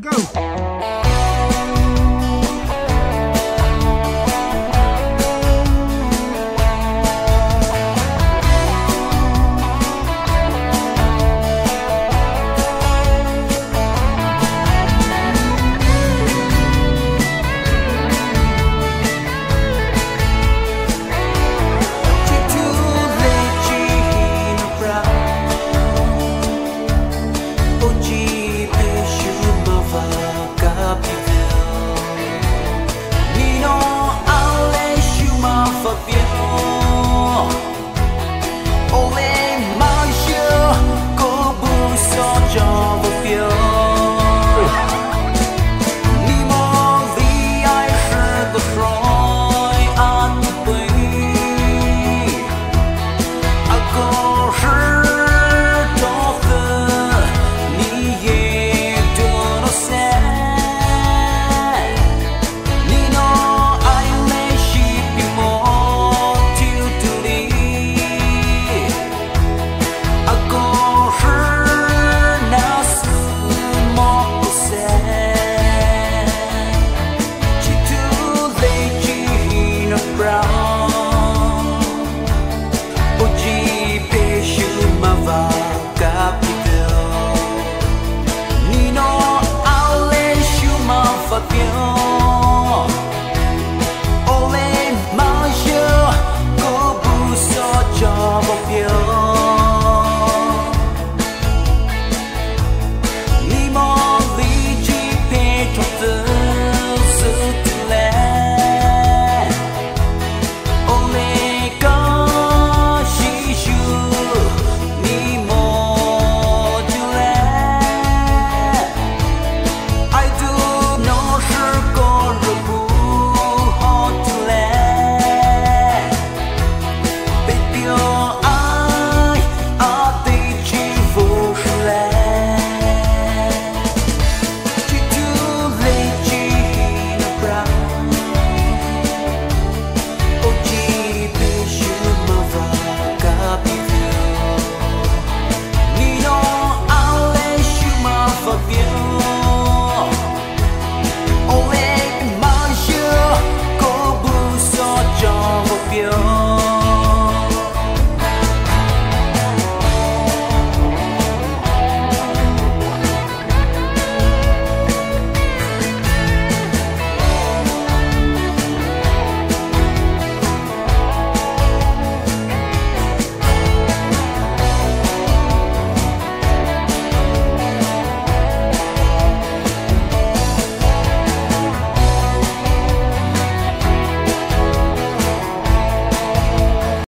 Go!